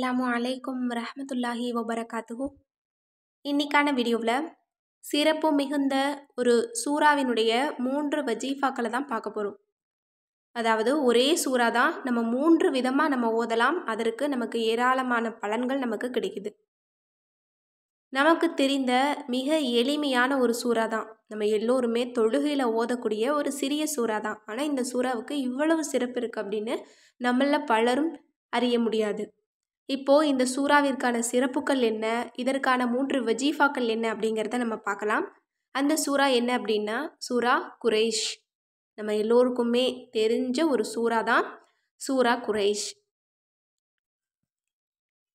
அஸ்ஸலாமு அலைக்கும் ரஹமத்துல்லாஹி வபரகாத்துஹு. இன்னைக்கான வீடியோவில் சிறப்பு மிகுந்த ஒரு சூறாவினுடைய மூன்று வஜீஃபாக்களை தான் பார்க்க போகிறோம் அதாவது ஒரே சூறா தான் நம்ம மூன்று விதமாக நம்ம ஓதலாம். அதற்கு நமக்கு ஏராளமான பலன்கள் நமக்கு கிடைக்குது. நமக்கு தெரிந்த மிக எளிமையான ஒரு சூறா தான். நம்ம எல்லோருமே தொழுகையில் ஓதக்கூடிய ஒரு சிறிய சூறா தான். ஆனால் இந்த சூறாவுக்கு இவ்வளவு சிறப்பு இருக்குது அப்படின்னு நம்மள பலரும் அறிய முடியாது. இப்போது இந்த சூறாவிற்கான சிறப்புகள் என்ன? இதற்கான மூன்று வஜீஃபாக்கள் என்ன அப்படிங்கிறத நம்ம பார்க்கலாம். அந்த சூறா என்ன அப்படின்னா சூறா குரேஷ். நம்ம எல்லோருக்குமே தெரிஞ்ச ஒரு சூறா தான் சூறா குரேஷ்.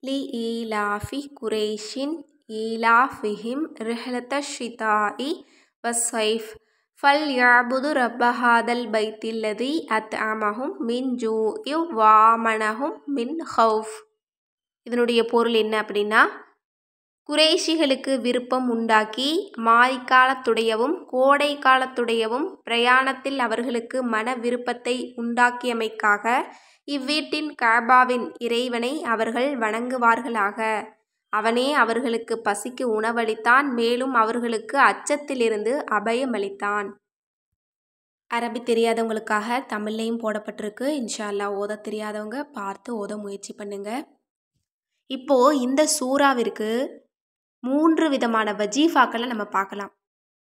லி ஈலாஃபி குரேஷின் ஈலாஃபிஹிம் ரிஹலத ஷிதாஇ வசைஃப் ஃபல் யாபுது ரப்பஹாதல் பைத்தில்லதி அத் அமஹும் மின் ஜூ இவ் வாமனஹும் மின் ஹவுஃப் இதனுடைய பொருள் என்ன அப்படின்னா குறைஷிகளுக்கு விருப்பம் உண்டாக்கி மாரிக்காலத்துடையவும் கோடை காலத்துடையவும் பிரயாணத்தில் அவர்களுக்கு மன விருப்பத்தை உண்டாக்கியமைக்காக இவ்வீட்டின் காபாவின் இறைவனை அவர்கள் வணங்குவார்களாக. அவனே அவர்களுக்கு பசிக்கு உணவளித்தான் மேலும் அவர்களுக்கு அச்சத்திலிருந்து அபயமளித்தான். அரபி தெரியாதவங்களுக்காக தமிழ்லையும் போடப்பட்டிருக்கு. இன்ஷால்லா ஓத தெரியாதவங்க பார்த்து ஓத முயற்சி பண்ணுங்கள் இப்போது இந்த சூறாவிற்கு மூன்று விதமான வஜீஃபாக்களை நம்ம பார்க்கலாம்.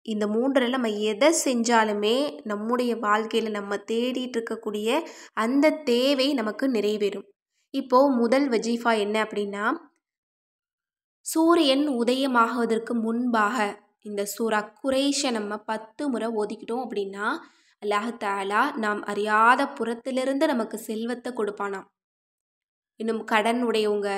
இந்த மூன்றில் நம்ம எதை செஞ்சாலுமே நம்முடைய வாழ்க்கையில் நம்ம தேடிட்டு இருக்கக்கூடிய அந்த தேவை நமக்கு நிறைவேறும். இப்போது முதல் வஜீஃபா என்ன அப்படின்னா சூரியன் உதயமாகுவதற்கு முன்பாக இந்த சூறா குறைஷை நம்ம பத்து முறை ஓதிக்கிட்டோம் அப்படின்னா அல்லாஹாலா நாம் அறியாத புறத்திலிருந்து நமக்கு செல்வத்தை கொடுப்பானாம். இன்னும் கடன் உடையவங்க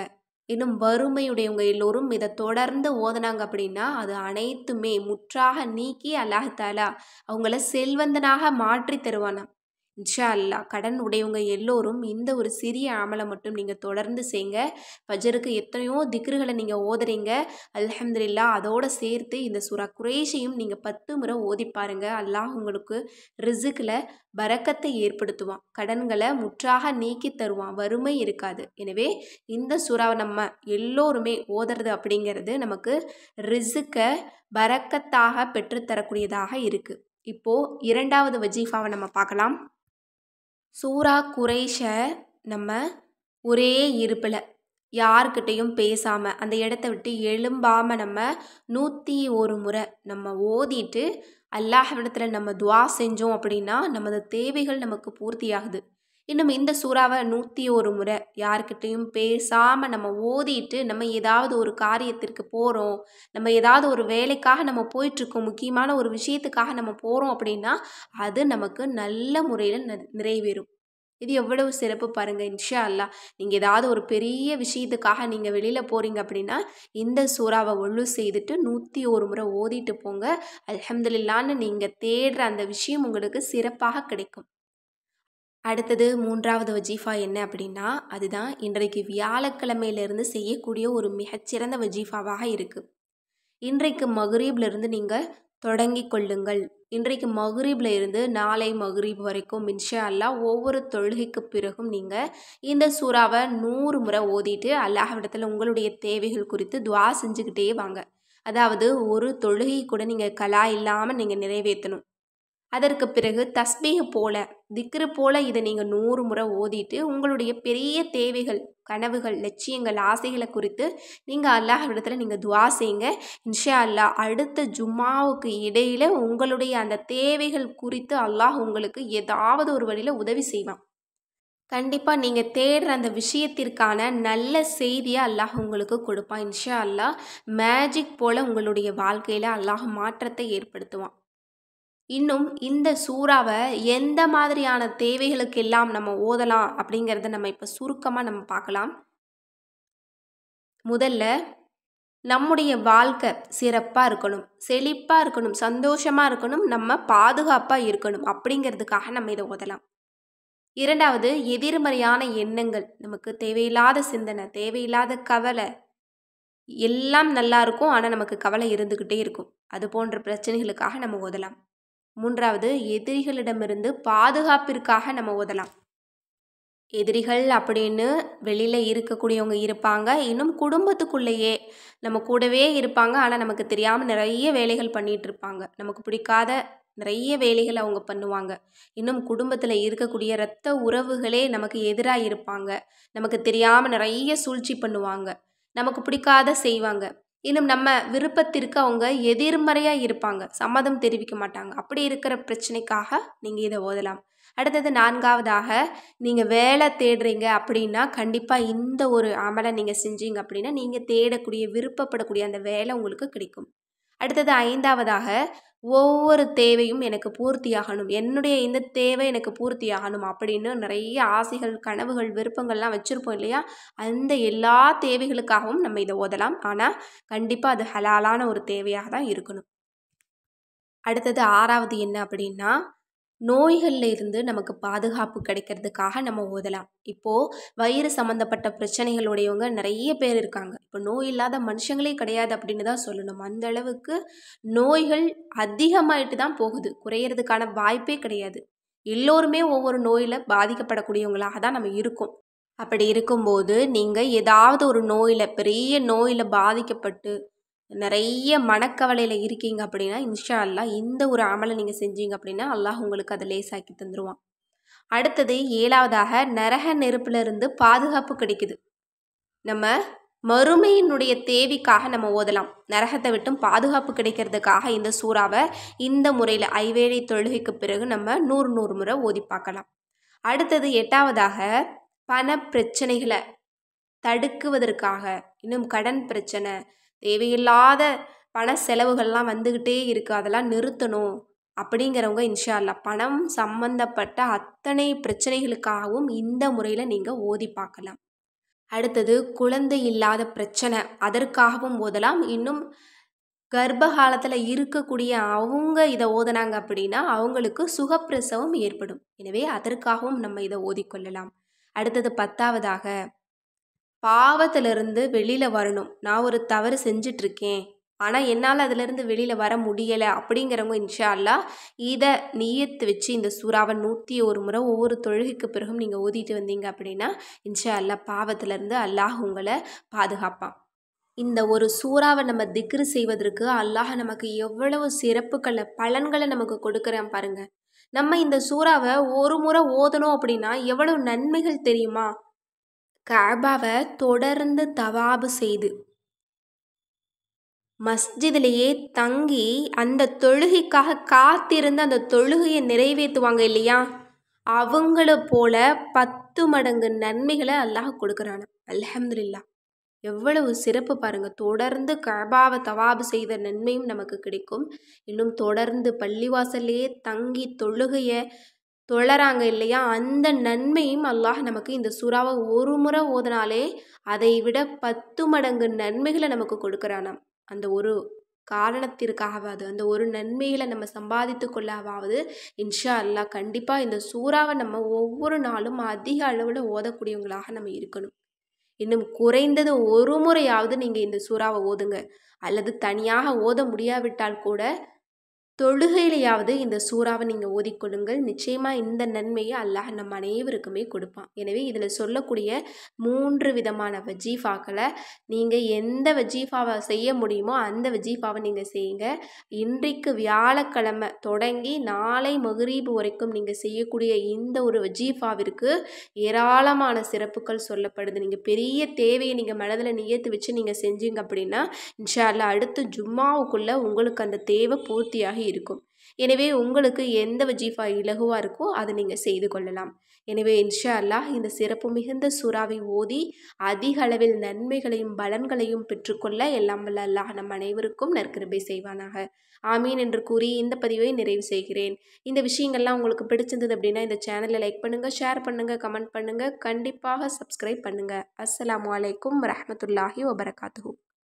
இன்னும் வறுமையுடையவங்க எல்லோரும் இதை தொடர்ந்து ஓதுனாங்க அப்படின்னா அது அனைத்துமே முற்றாக நீக்கி அல்லாஹ் தாலா அவங்கள செல்வந்தனாக மாற்றி தருவானாம். இன்ஷா அல்லா கடன் உடையவங்க எல்லோரும் இந்த ஒரு சிறிய அமலை மட்டும் நீங்கள் தொடர்ந்து செய்யுங்க ஃபஜருக்கு எத்தனையோ திக்ருகளை நீங்கள் ஓதுறீங்க. அல்ஹம்துலில்லா அதோடு சேர்த்து இந்த சுறா குரேஷையும் நீங்கள் பத்து முறை ஓதி பாருங்க. அல்லாஹ் உங்களுக்கு ரிசுக்கில் பறக்கத்தை ஏற்படுத்துவான். கடன்களை முற்றாக நீக்கி தருவான். வறுமை இருக்காது. எனவே இந்த சுறாவை நம்ம எல்லோருமே ஓதுறது அப்படிங்கிறது நமக்கு ரிசுக்கை பறக்கத்தாக பெற்றுத்தரக்கூடியதாக இருக்குது இப்போது இரண்டாவது வஜீஃபாவை நம்ம பார்க்கலாம். சூரா குறைஷை நம்ம ஒரே இருப்பில். யார்கிட்டையும் பேசாமல் அந்த இடத்த விட்டு எழும்பாமல் நம்ம நூற்றி ஒரு முறை நம்ம ஓதிட்டு அல்லாஹ்விடத்தில் நம்ம துவா செஞ்சோம் அப்படின்னா நமது தேவைகள் நமக்கு பூர்த்தியாகுது. இன்னும் இந்த சூறாவை நூற்றி ஒரு முறை யாருக்கிட்டேயும் பேசாமல் நம்ம ஓதிட்டு நம்ம ஏதாவது ஒரு காரியத்திற்கு போகிறோம் நம்ம ஏதாவது ஒரு வேலைக்காக நம்ம போயிட்டுருக்கோம் முக்கியமான ஒரு விஷயத்துக்காக நம்ம போகிறோம் அப்படின்னா அது நமக்கு நல்ல முறையில் நிறைவேறும். இது எவ்வளவு சிறப்பு பாருங்கள் இன்ஷா அல்லா நீங்கள் ஏதாவது ஒரு பெரிய விஷயத்துக்காக நீங்கள் வெளியில் போகிறீங்க அப்படின்னா இந்த சூறாவை ஒழு செய்துட்டு நூற்றி ஒரு முறை ஓதிட்டு போங்க. அலமதுல்லான்னு நீங்கள் தேடுற அந்த விஷயம் உங்களுக்கு சிறப்பாக கிடைக்கும். அடுத்தது மூன்றாவது வஜீஃபா என்ன அப்படின்னா அதுதான் இன்றைக்கு வியாழக்கிழமையிலேருந்து செய்யக்கூடிய ஒரு மிகச்சிறந்த வஜீஃபாவாக இருக்குது இன்றைக்கு மகுரீப்லேருந்து நீங்கள் தொடங்கி கொள்ளுங்கள். இன்றைக்கு மகரீபில் இருந்து நாளை மகரீப் வரைக்கும் இன்ஷா அல்லா ஒவ்வொரு தொழுகைக்கு பிறகும் நீங்கள் இந்த சூறாவை நூறு முறை ஓதிட்டு அல்லாஹ்விடத்தில் உங்களுடைய தேவைகள் குறித்து துவா செஞ்சுக்கிட்டே வாங்க. அதாவது ஒரு தொழுகை கூட நீங்கள் கலா இல்லாமல் நீங்கள் நிறைவேற்றணும். அதற்கு பிறகு தஸ்பீக போல திக்ரு போல இதை நீங்கள் நூறு முறை ஓதிட்டு உங்களுடைய பெரிய தேவைகள் கனவுகள் லட்சியங்கள் ஆசைகளை குறித்து நீங்கள் அல்லாஹ் இடத்துல நீங்கள் துவா செய்யுங்க. இன்ஷா அல்லா அடுத்த ஜும்மாவுக்கு இடையில் உங்களுடைய அந்த தேவைகள் குறித்து அல்லாஹ் உங்களுக்கு ஏதாவது ஒரு வழியில் உதவி செய்வான். கண்டிப்பாக நீங்கள் தேடுற அந்த விஷயத்திற்கான நல்ல செய்தியை அல்லாஹ் உங்களுக்கு கொடுப்பான். இன்ஷா அல்லா மேஜிக் போல் உங்களுடைய வாழ்க்கையில் அல்லாஹ் மாற்றத்தை ஏற்படுத்துவான். இன்னும் இந்த சூறாவை எந்த மாதிரியான தேவைகளுக்கெல்லாம் நம்ம ஓதலாம் அப்படிங்கிறத நம்ம இப்போ சுருக்கமாக நம்ம பார்க்கலாம். முதல்ல நம்முடைய வாழ்க்கை சிறப்பாக இருக்கணும் செழிப்பாக இருக்கணும் சந்தோஷமாக இருக்கணும் நம்ம பாதுகாப்பாக இருக்கணும் அப்படிங்கிறதுக்காக நம்ம இதை ஓதலாம். இரண்டாவது எதிர்மறையான எண்ணங்கள் நமக்கு தேவையில்லாத சிந்தனை தேவையில்லாத கவலை எல்லாம் நல்லா இருக்கும் ஆனால் நமக்கு கவலை இருந்துக்கிட்டே இருக்கும். அது போன்ற பிரச்சனைகளுக்காக நம்ம ஓதலாம். மூன்றாவது எதிரிகளிடமிருந்து பாதுகாப்பிற்காக நம்ம ஓதலாம். எதிரிகள் அப்படின்னு வெளியில் இருக்கக்கூடியவங்க இருப்பாங்க. இன்னும் குடும்பத்துக்குள்ளேயே நம்ம கூடவே இருப்பாங்க. ஆனால் நமக்கு தெரியாமல் நிறைய வேலைகள் பண்ணிகிட்டு இருப்பாங்க. நமக்கு பிடிக்காத நிறைய வேலைகள் அவங்க பண்ணுவாங்க. இன்னும் குடும்பத்தில் இருக்கக்கூடிய இரத்த உறவுகளே நமக்கு எதிராக இருப்பாங்க. நமக்கு தெரியாமல் நிறைய சூழ்ச்சி பண்ணுவாங்க. நமக்கு பிடிக்காத செய்வாங்க. இன்னும் நம்ம விருப்பத்திற்கு அவங்க எதிர்மறையாக இருப்பாங்க. சம்மதம் தெரிவிக்க மாட்டாங்க. அப்படி இருக்கிற பிரச்சனைக்காக நீங்கள் இதை ஓதலாம். அடுத்தது நான்காவதாக நீங்கள் வேலை தேடுறீங்க அப்படின்னா கண்டிப்பாக இந்த ஒரு அமலை நீங்கள் செஞ்சீங்க அப்படின்னா நீங்கள் தேடக்கூடிய விருப்பப்படக்கூடிய அந்த வேலை உங்களுக்கு கிடைக்கும். அடுத்தது ஐந்தாவதாக ஒவ்வொரு தேவையும் எனக்கு பூர்த்தியாகணும். என்னுடைய இந்த தேவை எனக்கு பூர்த்தியாகணும் அப்படின்னு நிறைய ஆசைகள் கனவுகள் விருப்பங்கள்லாம் வச்சுருப்போம் இல்லையா? அந்த எல்லா தேவைகளுக்காகவும் நம்ம இதை ஓதலாம். ஆனால் கண்டிப்பாக அது ஹலாலான ஒரு தேவையாக தான் இருக்கணும். அடுத்தது ஆறாவது என்ன அப்படின்னா நோய்களில் இருந்து நமக்கு பாதுகாப்பு கிடைக்கிறதுக்காக நம்ம ஓதலாம். இப்போது வயிறு சம்மந்தப்பட்ட பிரச்சனைகளுடையவங்க நிறைய பேர் இருக்காங்க. இப்போ நோய் இல்லாத மனுஷங்களே கிடையாது அப்படின்னு தான் சொல்லணும். அந்த அளவுக்கு நோய்கள் அதிகமாயிட்டு தான் போகுது. குறையிறதுக்கான வாய்ப்பே கிடையாது. எல்லோருமே ஒவ்வொரு நோயில் பாதிக்கப்படக்கூடியவங்களாக தான் நம்ம இருக்கோம். அப்படி இருக்கும்போது நீங்கள் ஏதாவது ஒரு நோயில் பெரிய நோயில் பாதிக்கப்பட்டு நிறைய மனக்கவலையில் இருக்கீங்க அப்படின்னா இன்ஷா அல்லாஹ் இந்த ஒரு அமலை நீங்கள் செஞ்சீங்க அப்படின்னா அல்லாஹ் உங்களுக்கு அதை லேசாக்கி தந்துடுவான் அடுத்தது ஏழாவதாக நரக நெருப்பிலிருந்து பாதுகாப்பு கிடைக்குது. நம்ம மறுமையினுடைய தேவைக்காக நம்ம ஓதலாம். நரகத்தை விட்டும் பாதுகாப்பு கிடைக்கிறதுக்காக இந்த சூறாவை இந்த முறையில் ஐவேளை தொழுகைக்கு பிறகு நம்ம நூறு நூறு முறை ஓதி பார்க்கலாம். அடுத்தது எட்டாவதாக பண பிரச்சனைகளை தடுக்குவதற்காக இன்னும் கடன் பிரச்சனை தேவையில்லாத பண செலவுகள்லாம் வந்துக்கிட்டே இருக்குது அதெல்லாம் நிறுத்தணும் அப்படிங்கிறவங்க இன்ஷால்லா பணம் சம்பந்தப்பட்ட அத்தனை பிரச்சனைகளுக்காகவும் இந்த முறையில் நீங்கள் ஓதி பார்க்கலாம். அடுத்தது குழந்தை இல்லாத பிரச்சனை. அதற்காகவும் ஓதலாம். இன்னும் கர்ப்ப காலத்தில் இருக்கக்கூடிய அவங்க இதை ஓதுனாங்க அப்படின்னா அவங்களுக்கு சுகப்பிரசவம் ஏற்படும். எனவே அதற்காகவும் நம்ம இதை ஓதிக்கொள்ளலாம். அடுத்தது பத்தாவதாக பாவத்திலிருந்து வெளியில் வரணும். நான் ஒரு தவறு செஞ்சிட்ருக்கேன் ஆனால் என்னால் அதிலிருந்து வெளியில் வர முடியலை அப்படிங்கிறவங்க இன்ஷா அல்லா இதை நீயத்து வச்சு இந்த சூறாவை நூற்றி ஒரு முறை ஒவ்வொரு தொழுகைக்கு பிறகும் நீங்கள் ஓதிட்டு வந்தீங்க அப்படின்னா இன்ஷா அல்லா பாவத்திலேருந்து அல்லாஹ் உங்களை பாதுகாப்பான். இந்த ஒரு சூறாவை நம்ம திக்ரு செய்வதற்கு அல்லாஹ் நமக்கு எவ்வளவு சிறப்புகளை பலன்களை நமக்கு கொடுக்குறான் பாருங்க. நம்ம இந்த சூறாவை ஒரு முறை ஓதணும் அப்படின்னா எவ்வளவு நன்மைகள் தெரியுமா? கபாவை தொடர்ந்து தவாபு செய்து. மஸ்ஜிதிலேயே தங்கி அந்த தொழுகைக்காக காத்திருந்து அந்த தொழுகையை நிறைவேற்றுவாங்க இல்லையா? அவங்கள போல பத்து மடங்கு நன்மைகளை அல்லாஹ் கொடுக்குறான. அலமதுல்லா எவ்வளவு சிறப்பு பாருங்க. தொடர்ந்து கபாவை தவாபு செய்த நன்மையும் நமக்கு கிடைக்கும். இன்னும் தொடர்ந்து பள்ளிவாசல்லையே தங்கி தொழுகையை தொழறாங்க இல்லையா? அந்த நன்மையும் அல்லாஹ் நமக்கு இந்த சுறாவை ஒரு முறை ஓதினாலே அதை விட பத்து மடங்கு நன்மைகளை நமக்கு கொடுக்குறானாம். அந்த ஒரு காரணத்திற்காகவாது அந்த ஒரு நன்மைகளை நம்ம சம்பாதித்து கொள்ளவாவது இன்ஷா அல்லாஹ் கண்டிப்பாக இந்த சூறாவை நம்ம ஒவ்வொரு நாளும் அதிக அளவில் ஓதக்கூடியவங்களாக நம்ம இருக்கணும். இன்னும் குறைந்தது ஒரு முறையாவது நீங்கள் இந்த சூறாவை ஓதுங்க. அல்லது தனியாக ஓத முடியாவிட்டால் கூட தொழுகையிலையாவது இந்த சூறாவை நீங்கள் ஓதிக்கொள்ளுங்கள். நிச்சயமாக இந்த நன்மையை அல்லாஹ் நம்ம அனைவருக்குமே கொடுப்பான். எனவே இதில் சொல்லக்கூடிய மூன்று விதமான வஜீஃபாக்களை நீங்கள் எந்த வஜீஃபாவை செய்ய முடியுமோ அந்த வஜீஃபாவை நீங்கள் செய்யுங்க. இன்றைக்கு வியாழக்கிழமை தொடங்கி நாளை மகரீபு வரைக்கும் நீங்கள் செய்யக்கூடிய இந்த ஒரு வஜீஃபாவிற்கு ஏராளமான சிறப்புகள் சொல்லப்படுது. நீங்கள் பெரிய தேவையை நீங்கள் மனதில் நியத்து வச்சு நீங்கள் செஞ்சீங்க அப்படின்னா இன்ஷா அடுத்து ஜும்மாவுக்குள்ளே உங்களுக்கு அந்த தேவை பூர்த்தியாகி இருக்கும். எனவே உங்களுக்கு எந்த வஜீஃபா இலகுவாக இருக்கோ அதை நீங்கள் செய்து கொள்ளலாம். எனவே இன்ஷா அல்லாஹ் இந்த சிறப்பு மிகுந்த சூறாவை ஓதி அதிக அளவில் நன்மைகளையும் பலன்களையும் பெற்றுக்கொள்ள எல்லாம் வல்ல அல்லாஹ் நம் அனைவருக்கும் நற்கிருபை செய்வானாக. ஆமீன் என்று கூறி இந்த பதிவை நிறைவு செய்கிறேன். இந்த விஷயங்கள்லாம் உங்களுக்கு பிடிச்சிருந்தது அப்படின்னா இந்த சேனலை லைக் பண்ணுங்கள் ஷேர் பண்ணுங்கள் கமெண்ட் பண்ணுங்கள் கண்டிப்பாக சப்ஸ்கிரைப் பண்ணுங்கள் அஸ்லாம் அலைக்கும் வரஹ்மத்துல்லாஹி வபரகாத்து